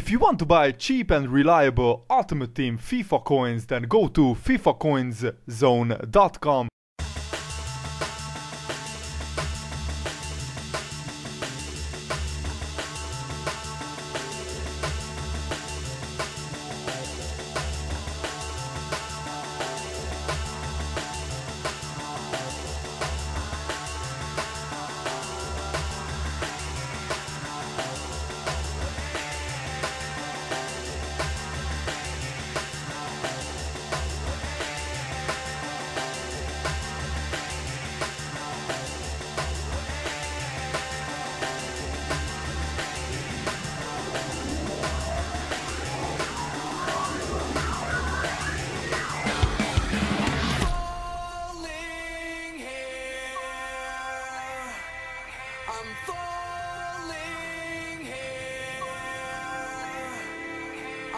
If you want to buy cheap and reliable Ultimate Team FIFA coins, then go to fifacoinszone.com.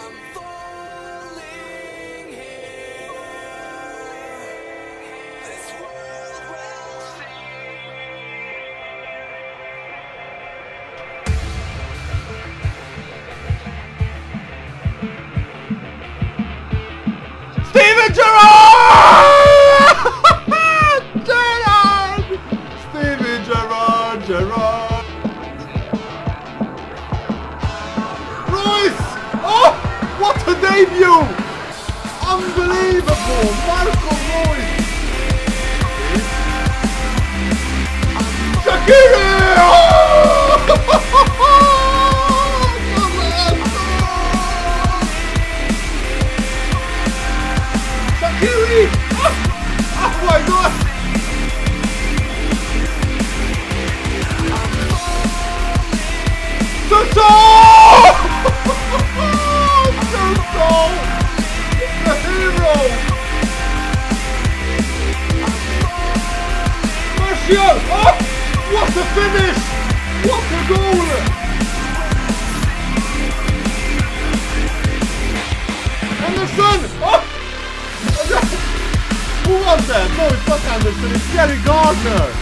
I'm falling debut! Unbelievable! Marco Reus! Shaqiri! Oh! Shaqiri! Oh, oh my god! Goal! Anderson! Oh! Who was that? No, it's not Anderson, it's Gary Gardner!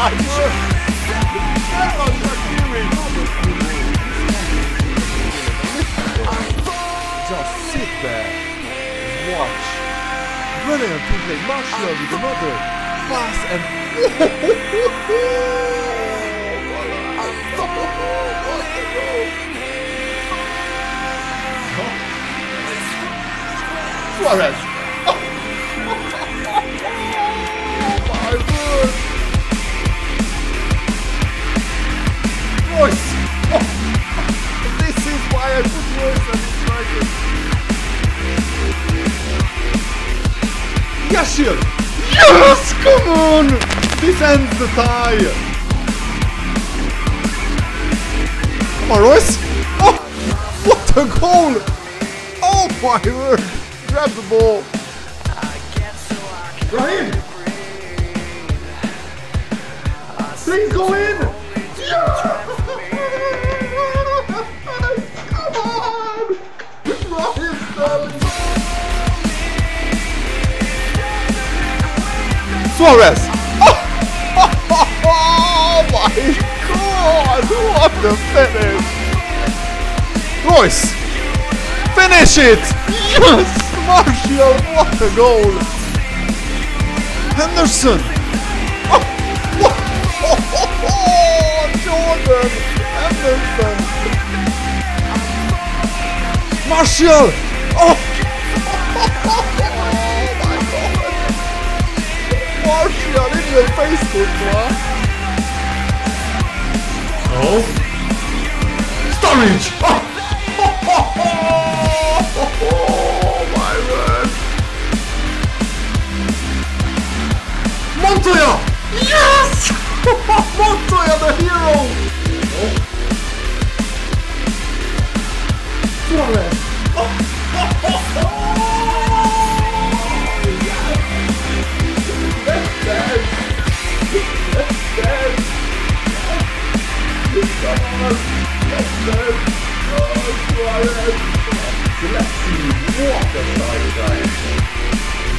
Shaqiri! Just sit there and watch. Brilliant to play Martial with another pass and Suarez! Yes! Come on! This ends the tie! Come on, Reus! Oh! What a goal! Oh my word! Grab the ball! Raheem! Please go in! Suarez! Oh! oh my god! What a finish! Reus! Finish it! Yes! Martial, what a goal! Henderson! Oh, oh Jordan! Henderson! Martial! Oh! oh Martial in your face, Courtois! Oh! Sturridge! Oh! oh my word! Montoya! Yes! Montoya, the hero! Oh. Suarez!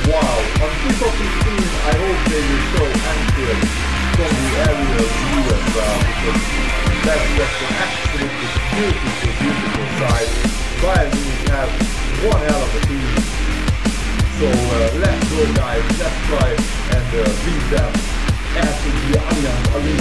Wow, on 2016 I hope they show from the as well because that's just an beautiful, beautiful side. Have one hell of a team. So let's go guys, let's try and uh, beat them at the Allianz Arena.